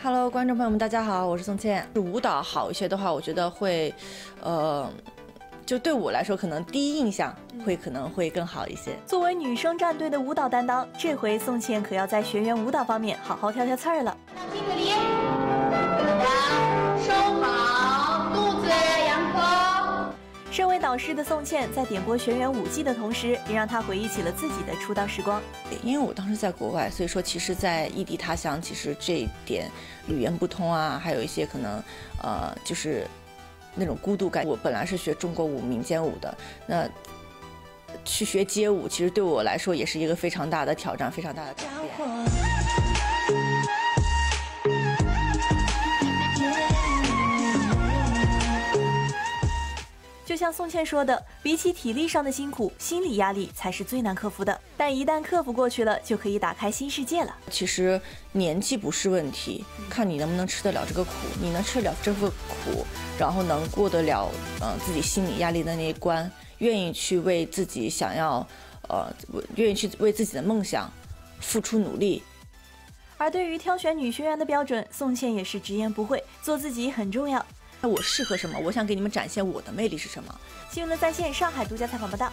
Hello，观众朋友们，大家好，我是宋茜。舞蹈好一些的话，我觉得会，呃，就对我来说，可能第一印象会可能会更好一些。作为女生战队的舞蹈担当，这回宋茜可要在学员舞蹈方面好好挑挑刺儿了。身为导师的宋茜，在点播学员舞技的同时，也让她回忆起了自己的出道时光。因为我当时在国外，所以说其实，在异地他乡，其实这一点语言不通啊，还有一些可能，呃，就是那种孤独感。我本来是学中国舞、民间舞的，那去学街舞，其实对我来说也是一个非常大的挑战，非常大的改变。就像宋茜说的，比起体力上的辛苦，心理压力才是最难克服的。但一旦克服过去了，就可以打开新世界了。其实年纪不是问题，看你能不能吃得了这个苦。你能吃得了这份苦，然后能过得了呃自己心理压力的那一关，愿意去为自己想要呃愿意去为自己的梦想付出努力。而对于挑选女学员的标准，宋茜也是直言不讳，做自己很重要。那我适合什么？我想给你们展现我的魅力是什么？新闻的在线上海独家采访报道。